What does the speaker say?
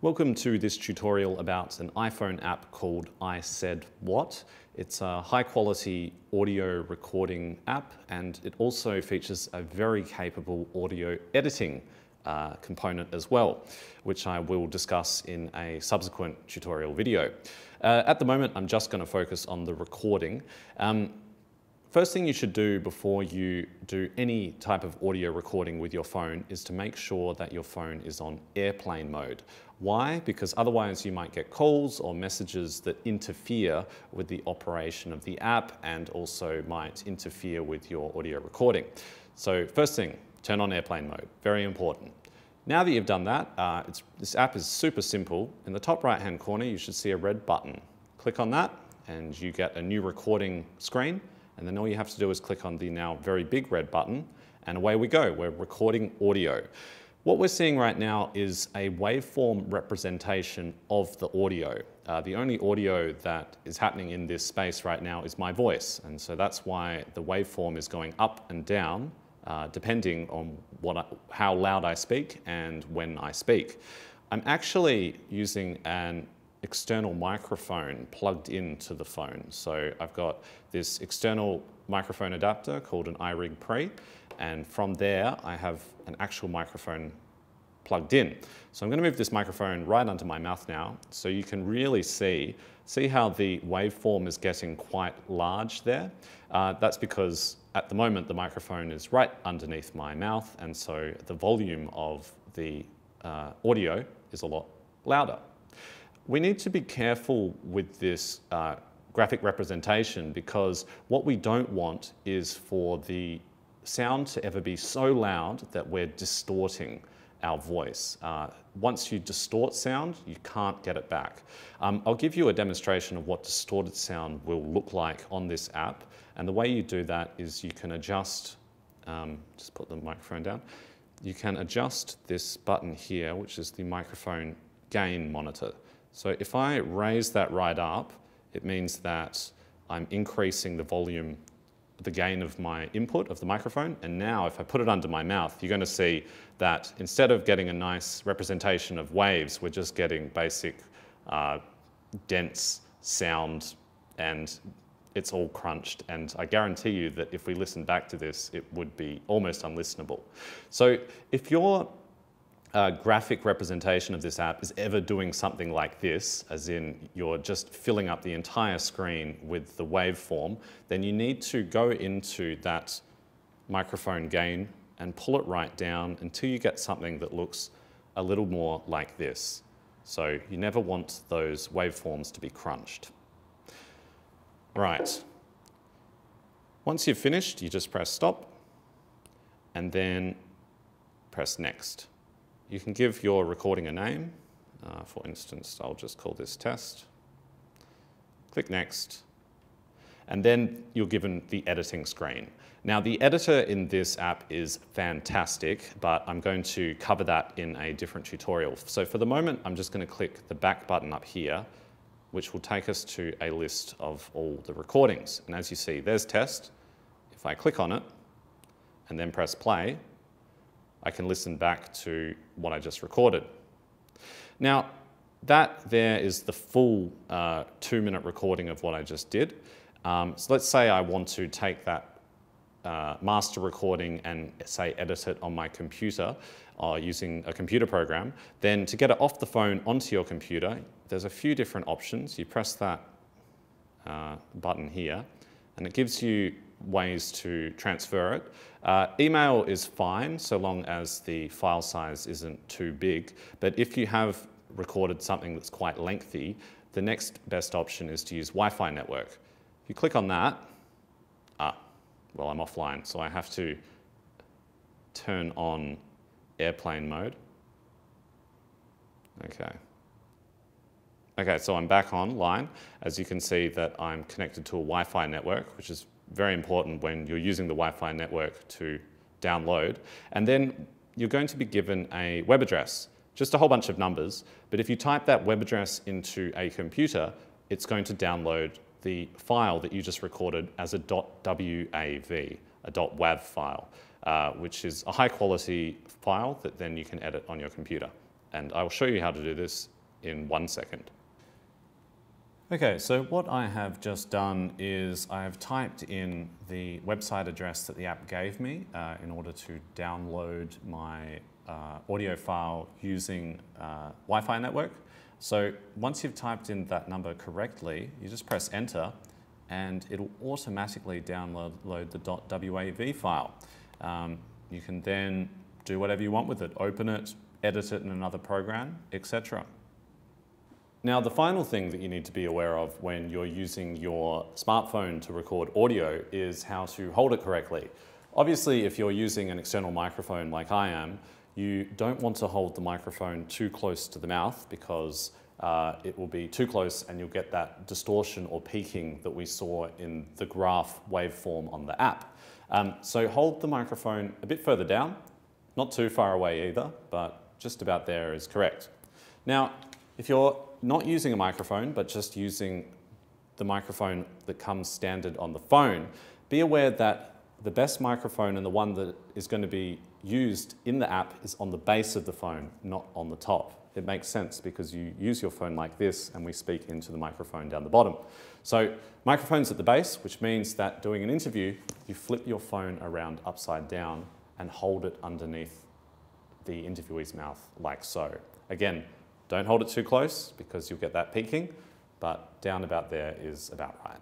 Welcome to this tutorial about an iPhone app called I Said What. It's a high quality audio recording app and it also features a very capable audio editing uh, component as well, which I will discuss in a subsequent tutorial video. Uh, at the moment, I'm just going to focus on the recording. Um, First thing you should do before you do any type of audio recording with your phone is to make sure that your phone is on airplane mode. Why? Because otherwise you might get calls or messages that interfere with the operation of the app and also might interfere with your audio recording. So first thing, turn on airplane mode, very important. Now that you've done that, uh, this app is super simple. In the top right hand corner you should see a red button. Click on that and you get a new recording screen and then all you have to do is click on the now very big red button and away we go. We're recording audio. What we're seeing right now is a waveform representation of the audio. Uh, the only audio that is happening in this space right now is my voice. And so that's why the waveform is going up and down uh, depending on what I, how loud I speak and when I speak. I'm actually using an external microphone plugged into the phone. So I've got this external microphone adapter called an iRig Pre, and from there I have an actual microphone plugged in. So I'm going to move this microphone right under my mouth now, so you can really see, see how the waveform is getting quite large there. Uh, that's because at the moment the microphone is right underneath my mouth, and so the volume of the uh, audio is a lot louder. We need to be careful with this uh, graphic representation because what we don't want is for the sound to ever be so loud that we're distorting our voice. Uh, once you distort sound, you can't get it back. Um, I'll give you a demonstration of what distorted sound will look like on this app. And the way you do that is you can adjust, um, just put the microphone down, you can adjust this button here, which is the microphone gain monitor. So if I raise that right up, it means that I'm increasing the volume, the gain of my input of the microphone. And now if I put it under my mouth, you're going to see that instead of getting a nice representation of waves, we're just getting basic uh, dense sound and it's all crunched. And I guarantee you that if we listen back to this, it would be almost unlistenable. So if you're uh, graphic representation of this app is ever doing something like this, as in you're just filling up the entire screen with the waveform, then you need to go into that microphone gain and pull it right down until you get something that looks a little more like this. So you never want those waveforms to be crunched. Right. Once you've finished, you just press stop and then press next. You can give your recording a name. Uh, for instance, I'll just call this test. Click next. And then you're given the editing screen. Now the editor in this app is fantastic, but I'm going to cover that in a different tutorial. So for the moment, I'm just going to click the back button up here, which will take us to a list of all the recordings. And as you see, there's test. If I click on it and then press play, I can listen back to what I just recorded. Now, that there is the full uh, two minute recording of what I just did. Um, so let's say I want to take that uh, master recording and say edit it on my computer uh, using a computer program. Then to get it off the phone onto your computer, there's a few different options. You press that uh, button here and it gives you ways to transfer it. Uh, email is fine so long as the file size isn't too big, but if you have recorded something that's quite lengthy, the next best option is to use Wi-Fi network. If you click on that, ah, well, I'm offline, so I have to turn on airplane mode. Okay. Okay, so I'm back online. As you can see that I'm connected to a Wi-Fi network, which is very important when you're using the Wi-Fi network to download. And then you're going to be given a web address, just a whole bunch of numbers. But if you type that web address into a computer, it's going to download the file that you just recorded as a .wav, a .wav file, uh, which is a high quality file that then you can edit on your computer. And I will show you how to do this in one second. Okay, so what I have just done is I have typed in the website address that the app gave me uh, in order to download my uh, audio file using uh, Wi-Fi network. So once you've typed in that number correctly, you just press enter and it'll automatically download the .wav file. Um, you can then do whatever you want with it, open it, edit it in another program, etc. Now, the final thing that you need to be aware of when you're using your smartphone to record audio is how to hold it correctly. Obviously, if you're using an external microphone like I am, you don't want to hold the microphone too close to the mouth because uh, it will be too close and you'll get that distortion or peaking that we saw in the graph waveform on the app. Um, so hold the microphone a bit further down, not too far away either, but just about there is correct. Now, if you're not using a microphone, but just using the microphone that comes standard on the phone, be aware that the best microphone and the one that is going to be used in the app is on the base of the phone, not on the top. It makes sense because you use your phone like this and we speak into the microphone down the bottom. So microphone's at the base, which means that doing an interview, you flip your phone around upside down and hold it underneath the interviewee's mouth like so. Again, don't hold it too close because you'll get that peaking, but down about there is about right.